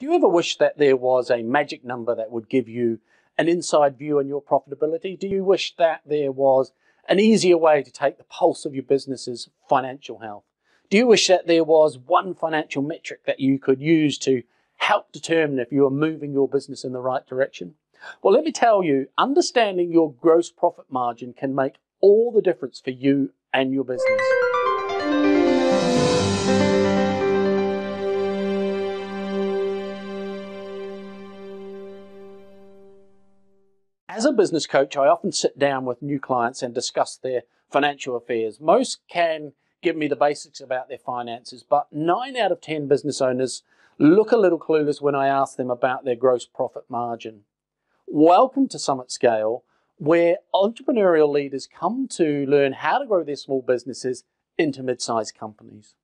Do you ever wish that there was a magic number that would give you an inside view on your profitability? Do you wish that there was an easier way to take the pulse of your business's financial health? Do you wish that there was one financial metric that you could use to help determine if you are moving your business in the right direction? Well, let me tell you, understanding your gross profit margin can make all the difference for you and your business. As a business coach, I often sit down with new clients and discuss their financial affairs. Most can give me the basics about their finances, but nine out of 10 business owners look a little clueless when I ask them about their gross profit margin. Welcome to Summit Scale, where entrepreneurial leaders come to learn how to grow their small businesses into mid-sized companies.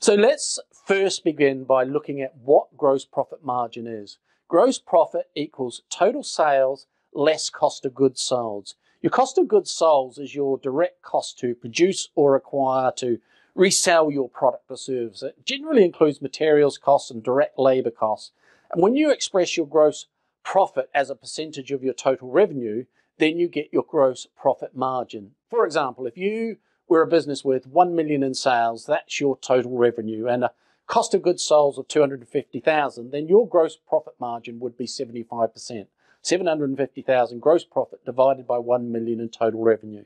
So let's first begin by looking at what gross profit margin is. Gross profit equals total sales less cost of goods sold. Your cost of goods sold is your direct cost to produce or acquire to resell your product or service. It generally includes materials costs and direct labor costs. And when you express your gross profit as a percentage of your total revenue, then you get your gross profit margin. For example, if you were a business with 1 million in sales, that's your total revenue and a cost of goods sold of 250,000, then your gross profit margin would be 75%. 750,000 gross profit divided by 1 million in total revenue.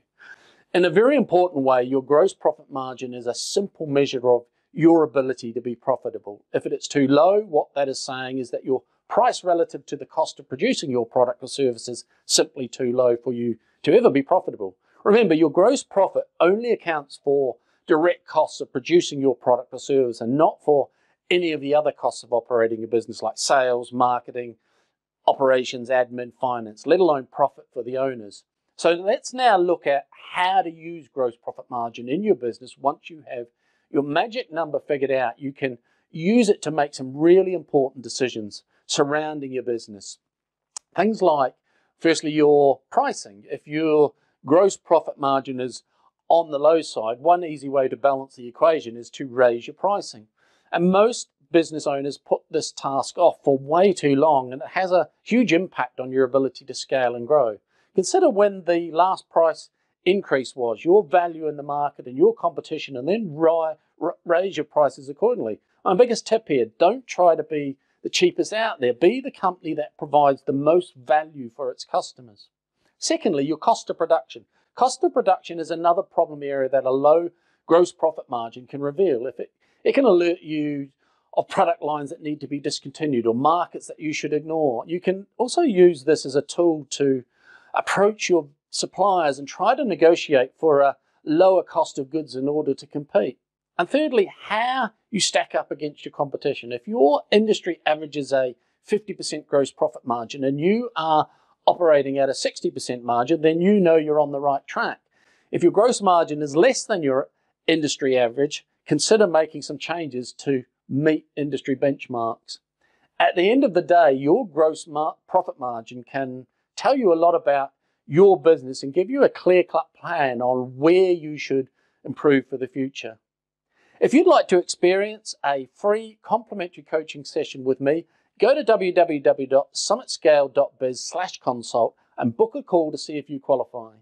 In a very important way, your gross profit margin is a simple measure of your ability to be profitable. If it's too low, what that is saying is that your price relative to the cost of producing your product or service is simply too low for you to ever be profitable. Remember, your gross profit only accounts for direct costs of producing your product or service and not for any of the other costs of operating a business like sales, marketing, operations, admin, finance, let alone profit for the owners. So let's now look at how to use gross profit margin in your business once you have your magic number figured out. You can use it to make some really important decisions surrounding your business. Things like, firstly, your pricing. If your gross profit margin is on the low side, one easy way to balance the equation is to raise your pricing. And most business owners put this task off for way too long and it has a huge impact on your ability to scale and grow. Consider when the last price increase was, your value in the market and your competition, and then raise your prices accordingly. My biggest tip here don't try to be the cheapest out there, be the company that provides the most value for its customers. Secondly, your cost of production. Cost of production is another problem area that a low gross profit margin can reveal. If it, it can alert you of product lines that need to be discontinued or markets that you should ignore. You can also use this as a tool to approach your suppliers and try to negotiate for a lower cost of goods in order to compete. And thirdly, how you stack up against your competition. If your industry averages a 50% gross profit margin and you are operating at a 60% margin, then you know you're on the right track. If your gross margin is less than your industry average, consider making some changes to meet industry benchmarks. At the end of the day, your gross mar profit margin can tell you a lot about your business and give you a clear cut plan on where you should improve for the future. If you'd like to experience a free complimentary coaching session with me, go to www.summitscale.biz consult and book a call to see if you qualify.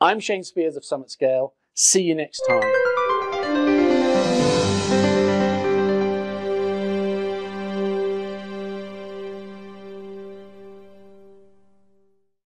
I'm Shane Spears of Summit Scale. See you next time.